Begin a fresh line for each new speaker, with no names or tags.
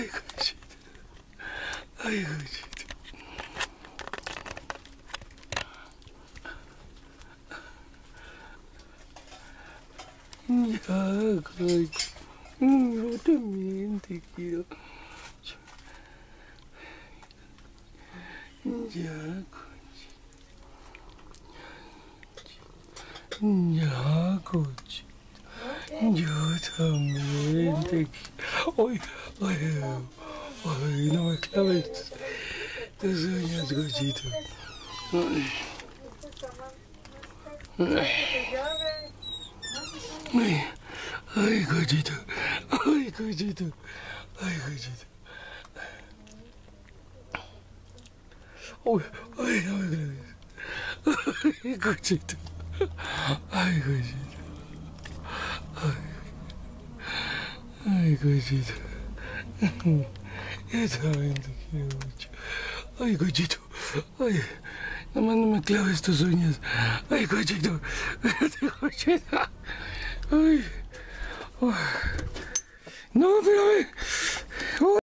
아이고 아이고 야, 그래, 음, 어쩌면 되기요. 야, 그지. 야, 그지. Quiero. Ay, ay, ay, no me claves tus uñas, cochito. Ay. Ay, ay, cochito. Ay, cochito. Ay, cochito. Ay, ay, no me claves. Ay, cochito. Ay, cochito. Ay, cochito. Quiero mucho. Ay, cochito. Ay, nomás no me claves tus uñas. Ay, cochito. Espérate, cochito. Ay. Ay. No, espérame.